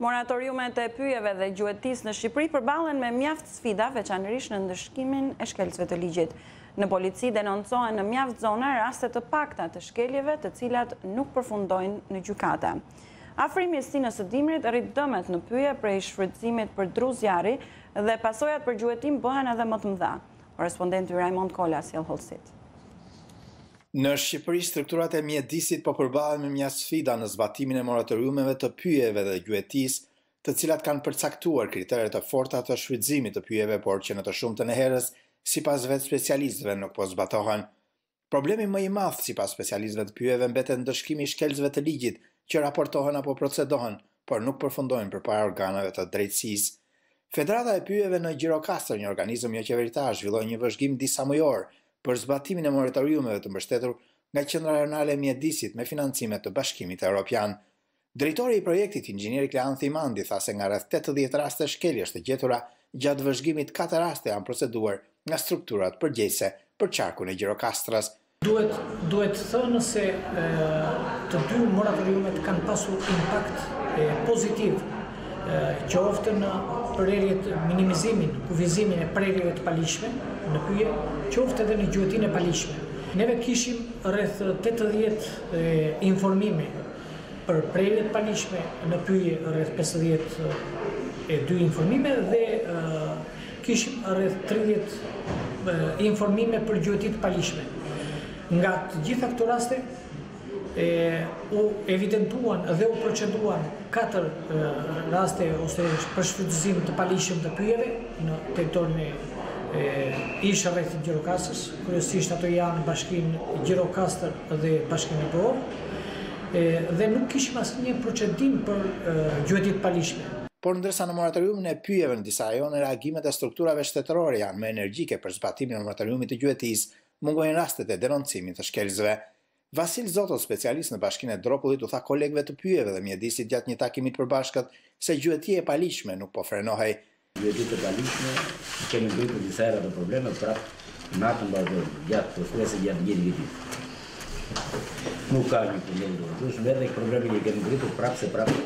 Moratoriumet e pyjeve dhe gjuetisë në Shqipëri përballen me mjaft sfida, veçanërisht në ndëshkimin e shkelësve të ligjit. Në polici denoncohen në mjaft zona raste të pakta të shkeljeve të cilat nuk përfundojnë në gjykata. Afrimi i stinës së dimrit rrit dëmet në pyje prej shfrytëzimit për dru zjarri dhe pasojat për gjuetinë bëhen edhe më të mëdha. Korrespondenti Raimond Kola sjell hollësitë. Në Shqipëri strukturat e mjedisit po përballen me mjaft sfida në zbatimin e moratoriumeve të pyjeve dhe gjuetisë, të cilat kanë përcaktuar kritere të forta të shfrytëzimit të pyjeve por që në të shumtën e herës sipas vetë specialistëve nuk po zbatohen. Problemi më i madh sipas specialistëve të pyjeve mbetet ndëshkimi i shkelësve të ligjit që raportohen apo procedohen por nuk përfundojnë përpara organeve të drejtësisë. Federata e pyjeve në Gjirokastër, një organizëm joqeveritar zhvilloi një vëzhgim disamujor për zbatimin e moratoriumeve të mbështetur nga Qendra Rajonale e Mjedisit me financime të Bashkimit Europian. Drejtori i projektit, inxhinieri Klean Thimandi, tha se nga rreth tetëdhjetë raste shkeljesh të gjetura gjatë vëzhgimit katër raste janë proceduar nga strukturat përgjegjëse për qarkun e Gjirokastrës. Duhet duhet thënë se të dy moratoriumet kanë pasur impakt pozitiv qoftë në prerjet, minimizimin, kufizimin e prerjeve të paligjshme në pyje, qoftë edhe në gjuetinë e paligjshme. Neve kishim rreth tetëdhjetë informime për prerje të paligjshme në pyje, rreth pesëdhjetë e dy informime dhe kishim rreth tridhjetë informime për gjueti të paligjshme. Nga të gjitha këto raste, e u evidentuan dhe u proceduan katër raste ose për shfrytëzim të paligjshëm të pyjeve në territorin e ish rrethit Gjirokastër, kryesisht ato janë në bashkinë Gjirokastër dhe bashkinë Libohovë, dhe nuk kishim asnjë procedim për gjueti të paligjshme. Por ndërsa në moratoriumin e pyjeve në disa rajone reagimet e strukturave shtetërore janë më energjike për zbatimin e moratoriumit të gjuetisë, mungojnë rastet e denoncimit të shkelësve. Vasil Zoto, specialist në Bashkinë e Dropullit u tha kolegëve të pyjeve dhe mjedisit gjatë një takimi të përbashkët se gjuetia e paligjshme nuk po frenohej. Gjuetia e paligjshme i kemi ngritur disa herë ato probleme prapë natën vazhdojnë gjatë përkuese gjatë gjithë vitit. Nuk ka një problem të vazhdueshëm edhe probleme që i kemi ngritur prapë se prapë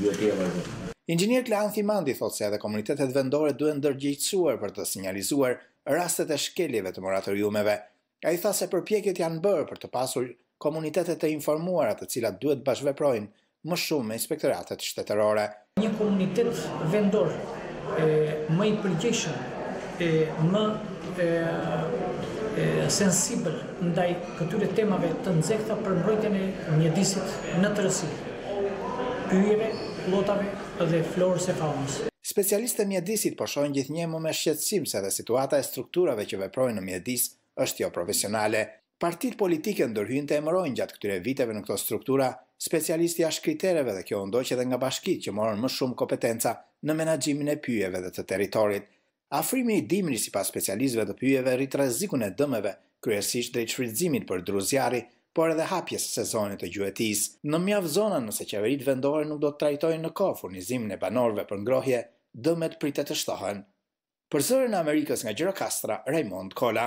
gjuetia vazhdon. Inxhinier Klean Thimandi thotë se edhe komunitetet vendore duhet ndërgjegjësuar për të sinjalizuar rastet e shkeljeve të moratoriumeve. Ai tha se përpjekjet janë bërë për të pasur komunitete të informuara të cilat duhet të bashkëveprojnë më shumë me inspektoratet shtetërore. Një komunitet vendor më i përgjegjshëm e më sensibël ndaj këtyre temave të nxehta për mbrojtjen e mjedisit në tërësi, pyjeve, kullotave dhe florës e faunës. Specialistët e mjedisit po shohin gjithnjë më me shqetësim se edhe situata e strukturave që veprojnë në mjedis është joprofesionale. Partitë politike ndërhyjnë të emërojnë gjatë këtyre viteve në këto struktura specialistë jashtë kritereve dhe kjo u ndoq edhe nga bashkitë që morën më shumë kompetenca në menaxhimin e pyjeve dhe të territorit. Afrimi i dimrit sipas specialistëve të pyjeve rrit rrezikun e dëmeve kryesisht drejt shfrytëzimit për dru zjarri por edhe hapjes së sezonit të gjuetisë. Në mjaft zona nëse qeveritë vendore nuk do të trajtojnë në kohë furnizimin e banorëve për ngrohje, dëmet pritet të shtohen. Për Zërin e Amerikës nga Gjirokastra, Rajmond Kola.